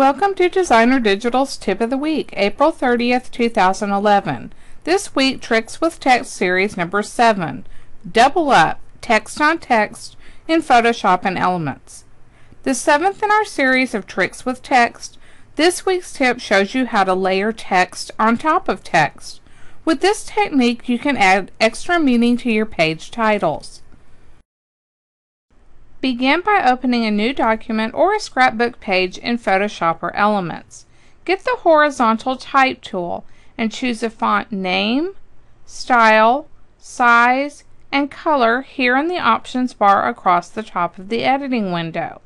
Welcome to DesignerDigitals' Tip of the Week, April 30th, 2011. This week, Tricks with Text series number 7. Double up, text on text in Photoshop and Elements. The seventh in our series of Tricks with Text, this week's tip shows you how to layer text on top of text. With this technique, you can add extra meaning to your page titles. Begin by opening a new document or a scrapbook page in Photoshop or Elements. Get the horizontal type tool and choose a font name, style, size, and color here in the options bar across the top of the editing window.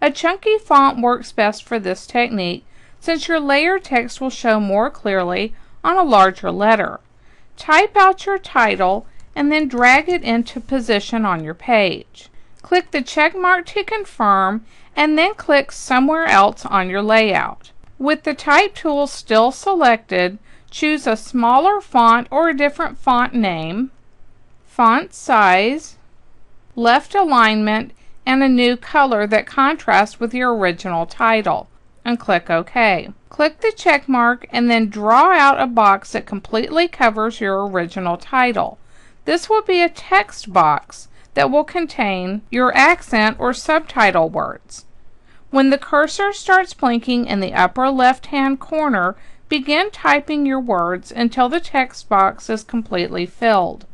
A chunky font works best for this technique since your layer text will show more clearly on a larger letter. Type out your title and then drag it into position on your page. Click the check mark to confirm and then click somewhere else on your layout. With the type tool still selected, choose a smaller font or a different font name, font size, left alignment, and a new color that contrasts with your original title, and click OK. Click the check mark and then draw out a box that completely covers your original title. This will be a text box that will contain your accent or subtitle words. When the cursor starts blinking in the upper left hand corner, begin typing your words until the text box is completely filled.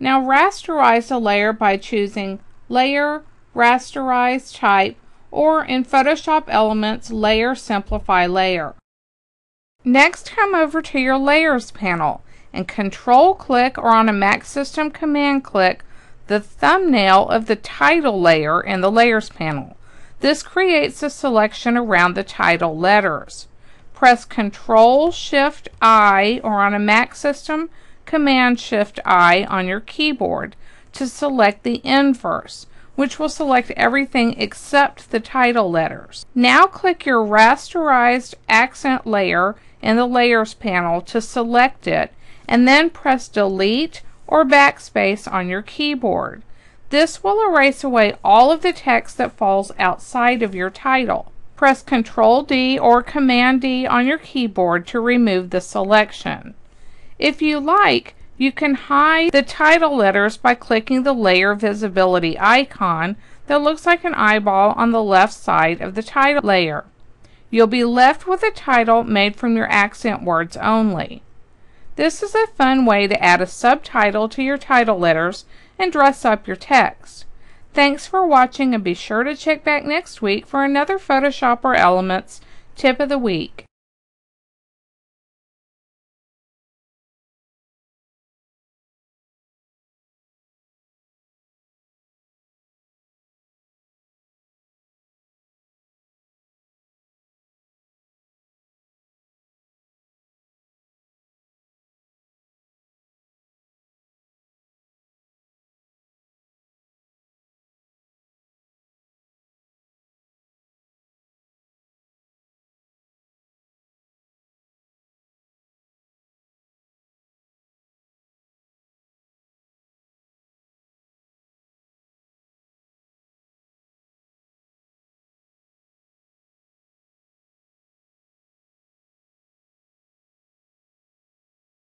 Now rasterize a layer by choosing Layer, Rasterize Type, or in Photoshop Elements, Layer Simplify Layer. Next, come over to your Layers panel and Control click or on a Mac System Command click the thumbnail of the title layer in the Layers panel. This creates a selection around the title letters. Press Ctrl Shift I or on a Mac system, Command Shift I on your keyboard to select the inverse, which will select everything except the title letters. Now click your rasterized accent layer in the Layers panel to select it and then press Delete or backspace on your keyboard. This will erase away all of the text that falls outside of your title. Press Ctrl D or Command D on your keyboard to remove the selection. If you like, you can hide the title letters by clicking the layer visibility icon that looks like an eyeball on the left side of the title layer. You'll be left with a title made from your accent words only. This is a fun way to add a subtitle to your title letters and dress up your text. Thanks for watching and be sure to check back next week for another Photoshop or Elements tip of the week.